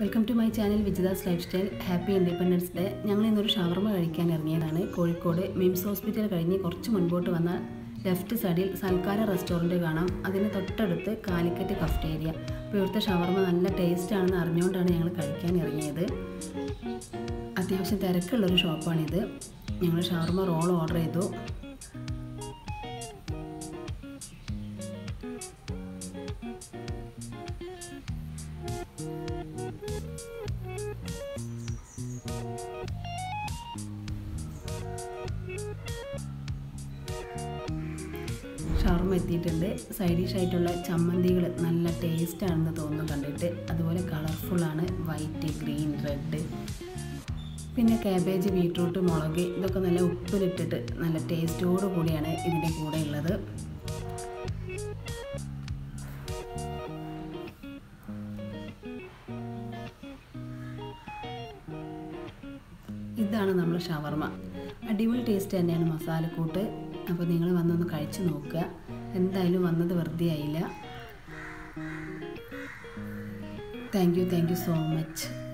Welcome to my channel Vijitha's lifestyle happy independence day ഞങ്ങൾ ഇന്നൊരു ഷവർമ കഴിക്കാൻ ഇറങ്ങിയതാണ്. കോഴിക്കോട് മിംസ് ഹോസ്പിറ്റൽ കഴിഞ്ഞ് കുറച്ച് മുൻപോട്ട് വന്ന ലെഫ്റ്റ് സൈഡിൽ സൽക്കാര റെസ്റ്റോറന്റ് കാണാം. അതിന് തൊട്ടടുത്ത് കാലിക്കറ്റ് കഫ്റ്റേരിയ. അപ്പോൾ ഇവിടുത്തെ ഷവർമ നല്ല ടേസ്റ്റ് ആണെന്ന് അറിഞ്ഞുകൊണ്ടാണ് ഞങ്ങൾ കഴിക്കാൻ ഇറങ്ങിയത്. അത്യാവശ്യം തിരക്കുള്ളൊരു ഷോപ്പാണിത്. ഞങ്ങൾ ഷവർമ റോൾ ഓർഡർ ചെയ്തു. ഷവർമ എത്തിയിട്ടുണ്ട് സൈഡ് ഡിഷ് ആയിട്ടുള്ള ചമ്മന്തികൾ നല്ല ടേസ്റ്റ് ആണെന്ന് തോന്നുന്നു കണ്ടിട്ട്. അതുപോലെ കളർഫുള്ളാണ് വൈറ്റ് ഗ്രീൻ റെഡ് പിന്നെ കാബേജ് ബീട്രൂട്ട് മുളക് ഇതൊക്കെ നല്ല ഉപ്പിലിട്ടിട്ട് നല്ല ടേസ്റ്റോടു കൂടിയാണ് ഇതിന്റെ കൂടെ ഉള്ളത്. ഇതാണ് നമ്മൾ ഷവർമ അടിപൊളി ടേസ്റ്റ് തന്നെയാണ് മസാലക്കൂട്ട്. അപ്പോൾ നിങ്ങൾ വന്നൊന്ന് കഴിച്ചു നോക്കുക. എന്തായാലും വന്നത് വെറുതെ ആയില്ല. Thank you thank you so much